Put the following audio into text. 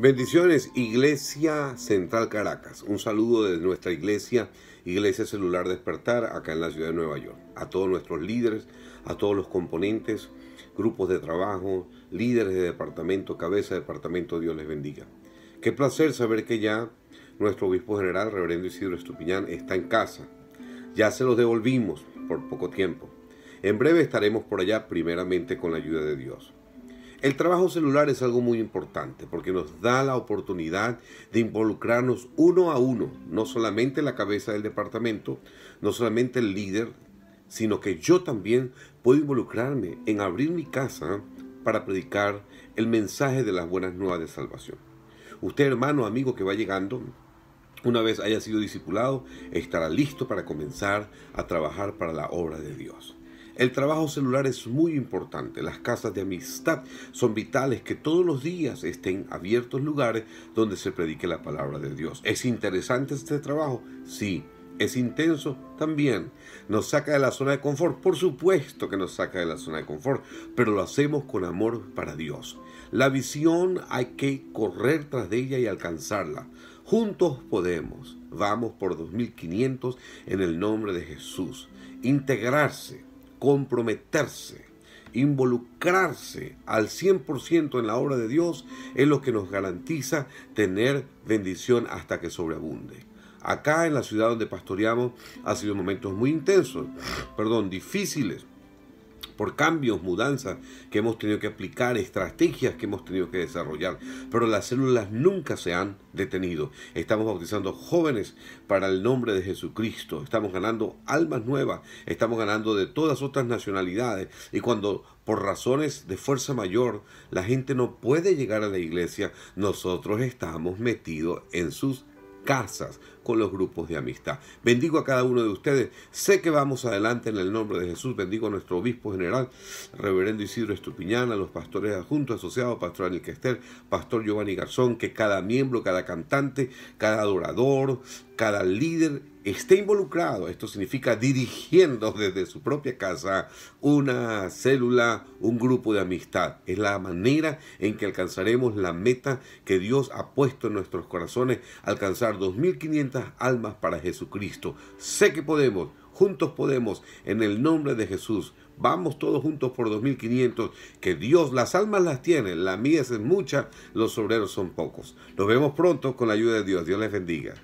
Bendiciones, Iglesia Central Caracas. Un saludo de nuestra iglesia, Iglesia Celular Despertar, acá en la ciudad de Nueva York. A todos nuestros líderes, a todos los componentes, grupos de trabajo, líderes de departamento, cabeza de departamento, Dios les bendiga. Qué placer saber que ya nuestro obispo general, reverendo Isidro Estupiñán, está en casa. Ya se los devolvimos por poco tiempo. En breve estaremos por allá, primeramente con la ayuda de Dios. El trabajo celular es algo muy importante porque nos da la oportunidad de involucrarnos uno a uno, no solamente la cabeza del departamento, no solamente el líder, sino que yo también puedo involucrarme en abrir mi casa para predicar el mensaje de las buenas nuevas de salvación. Usted, hermano, amigo que va llegando, una vez haya sido discipulado, estará listo para comenzar a trabajar para la obra de Dios. El trabajo celular es muy importante. Las casas de amistad son vitales que todos los días estén abiertos lugares donde se predique la palabra de Dios. ¿Es interesante este trabajo? Sí. ¿Es intenso? También. ¿Nos saca de la zona de confort? Por supuesto que nos saca de la zona de confort, pero lo hacemos con amor para Dios. La visión hay que correr tras de ella y alcanzarla. Juntos podemos. Vamos por 2500 en el nombre de Jesús. Integrarse comprometerse, involucrarse al 100% en la obra de Dios es lo que nos garantiza tener bendición hasta que sobreabunde. Acá en la ciudad donde pastoreamos ha sido momentos muy intensos, perdón, difíciles, por cambios, mudanzas que hemos tenido que aplicar, estrategias que hemos tenido que desarrollar. Pero las células nunca se han detenido. Estamos bautizando jóvenes para el nombre de Jesucristo. Estamos ganando almas nuevas. Estamos ganando de todas otras nacionalidades. Y cuando por razones de fuerza mayor la gente no puede llegar a la iglesia, nosotros estamos metidos en sus casas con los grupos de amistad. Bendigo a cada uno de ustedes. Sé que vamos adelante en el nombre de Jesús. Bendigo a nuestro obispo general, reverendo Isidro Estupiñán, a los pastores adjuntos, asociados, pastor Anil Quester, pastor Giovanni Garzón, que cada miembro, cada cantante, cada adorador, cada líder esté involucrado. Esto significa dirigiendo desde su propia casa una célula, un grupo de amistad. Es la manera en que alcanzaremos la meta que Dios ha puesto en nuestros corazones, alcanzar 2.500 almas para Jesucristo. Sé que podemos, juntos podemos, en el nombre de Jesús. Vamos todos juntos por 2500, que Dios, las almas las tiene, la mía es mucha, los obreros son pocos. Nos vemos pronto con la ayuda de Dios. Dios les bendiga.